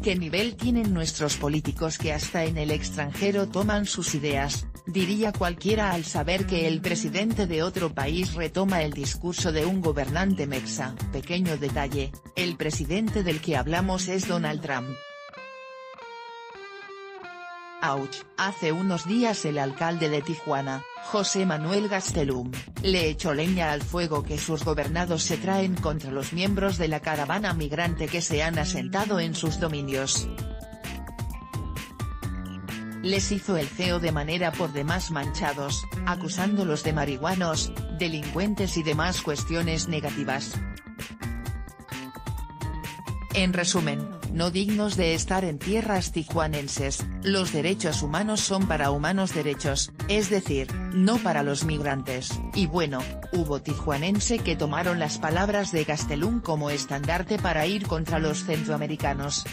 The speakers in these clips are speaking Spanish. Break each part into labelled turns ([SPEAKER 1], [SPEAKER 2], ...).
[SPEAKER 1] tienen nuestros políticos que hasta en el extranjero toman sus ideas, diría cualquiera al saber que el presidente de otro país retoma el discurso de un gobernante mexa. Pequeño detalle, el presidente del que hablamos es Donald Trump. Auch, hace unos días el alcalde de Tijuana, José Manuel Gastelum, le echó leña al fuego que sus gobernados se traen contra los miembros de la caravana migrante que se han asentado en sus dominios. Les hizo el feo de manera por demás manchados, acusándolos de marihuanos, delincuentes y demás cuestiones negativas. En resumen, no dignos de estar en tierras tijuanenses, los derechos humanos son para humanos derechos, es decir, no para los migrantes, y bueno, hubo tijuanense que tomaron las palabras de Gastelum como estandarte para ir contra los centroamericanos.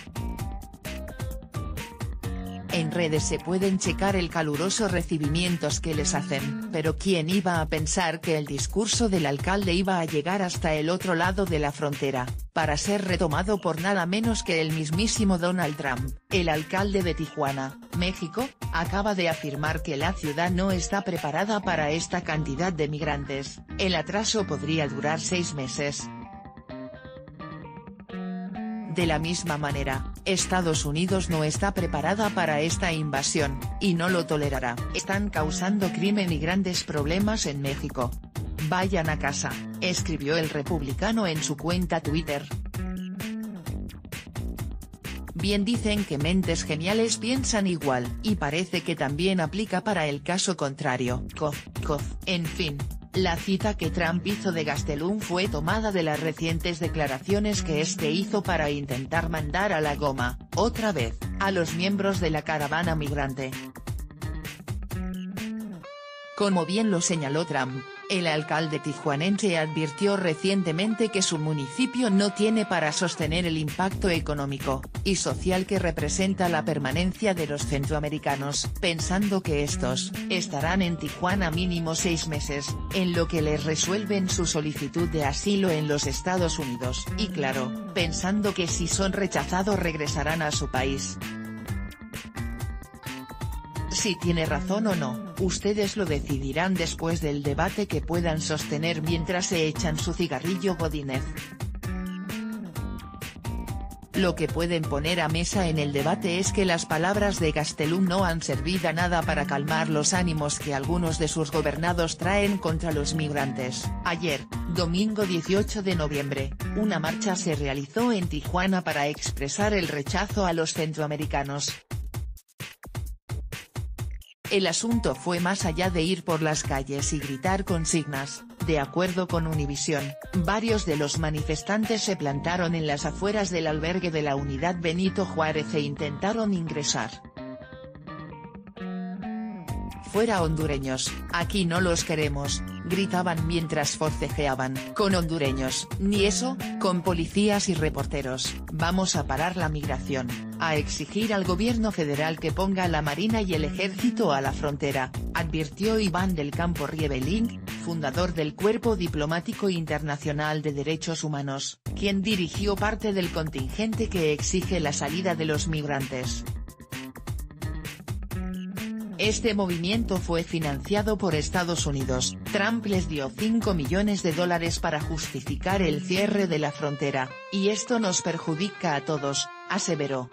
[SPEAKER 1] En redes se pueden checar el caluroso recibimientos que les hacen, pero ¿quién iba a pensar que el discurso del alcalde iba a llegar hasta el otro lado de la frontera, para ser retomado por nada menos que el mismísimo Donald Trump, el alcalde de Tijuana, México, acaba de afirmar que la ciudad no está preparada para esta cantidad de migrantes, el atraso podría durar seis meses, de la misma manera, Estados Unidos no está preparada para esta invasión, y no lo tolerará. Están causando crimen y grandes problemas en México. Vayan a casa, escribió el republicano en su cuenta Twitter. Bien dicen que mentes geniales piensan igual, y parece que también aplica para el caso contrario. Cof, cof, en fin, la cita que Trump hizo de Gastelum fue tomada de las recientes declaraciones que este hizo para intentar mandar a la goma, otra vez, a los miembros de la caravana migrante. Como bien lo señaló Trump, el alcalde tijuanense advirtió recientemente que su municipio no tiene para sostener el impacto económico y social que representa la permanencia de los centroamericanos, pensando que estos estarán en Tijuana mínimo seis meses, en lo que les resuelven su solicitud de asilo en los Estados Unidos, y claro, pensando que si son rechazados regresarán a su país. Si tiene razón o no, ustedes lo decidirán después del debate que puedan sostener mientras se echan su cigarrillo Godínez. Lo que pueden poner a mesa en el debate es que las palabras de Gastelum no han servido a nada para calmar los ánimos que algunos de sus gobernados traen contra los migrantes. Ayer, domingo 18 de noviembre, una marcha se realizó en Tijuana para expresar el rechazo a los centroamericanos, el asunto fue más allá de ir por las calles y gritar consignas, de acuerdo con Univisión, varios de los manifestantes se plantaron en las afueras del albergue de la unidad Benito Juárez e intentaron ingresar. Fuera hondureños, aquí no los queremos, gritaban mientras forcejeaban. Con hondureños, ni eso, con policías y reporteros, vamos a parar la migración, a exigir al gobierno federal que ponga la marina y el ejército a la frontera, advirtió Iván del Campo Riebelín, fundador del Cuerpo Diplomático Internacional de Derechos Humanos, quien dirigió parte del contingente que exige la salida de los migrantes. Este movimiento fue financiado por Estados Unidos, Trump les dio 5 millones de dólares para justificar el cierre de la frontera, y esto nos perjudica a todos, aseveró.